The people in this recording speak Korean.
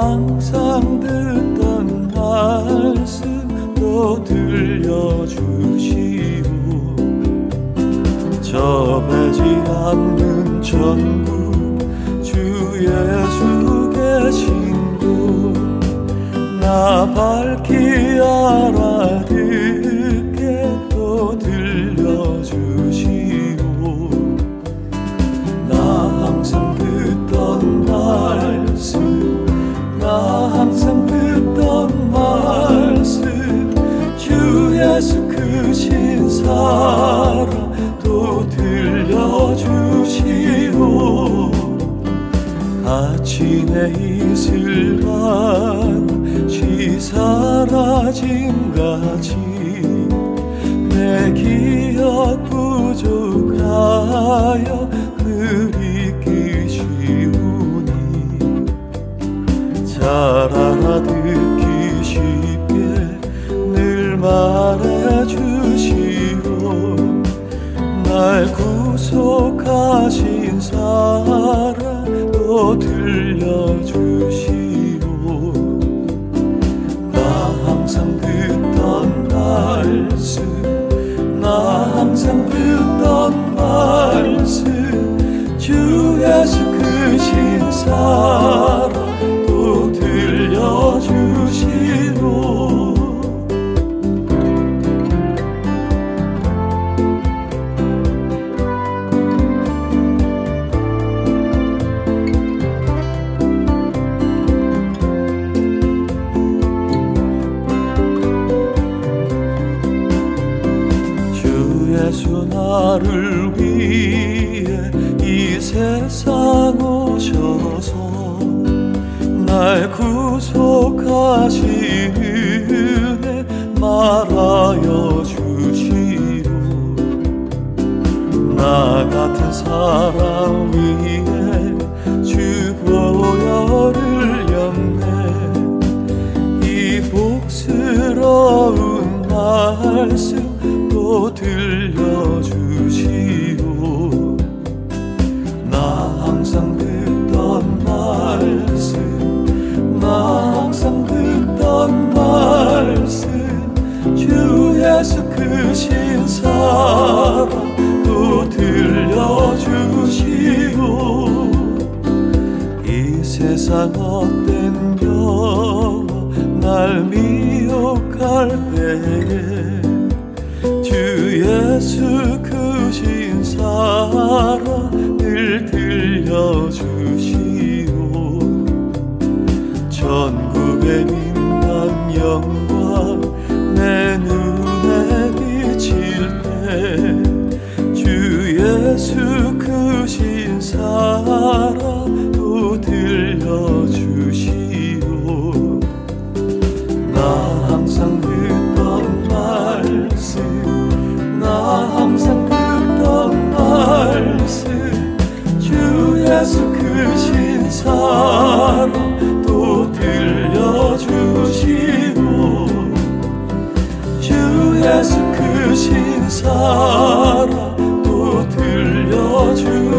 항상 듣던 말씀 또 들려주시오. 접하지 않는 천국 주 예수 계신 곳나 밝히 알아 크신 사랑 또 들려주시오. 아침에 이슬만 사라짐 같이 내 기억 부족하여 늘 잊기 쉬우니. 잘 알아듣기 쉽게 늘 말해 날 구속하신 사랑 또 들려주시오. 나 항상 듣던 말씀 나 항상 듣던 말씀 주 예수 크신 사랑 나를 위해 이 세상 오셔서 날 구속하신 은혜 말하여 주시오. 나 같은 사람 위해 주 보혈을 였네 이 복스러운 말씀 또 들려 주 예수 크신 사랑 또 들려주시오 이 세상 헛된 영어 날미 신 사랑 또 들려주시오 주 예수 크신 사랑 또 들려주시오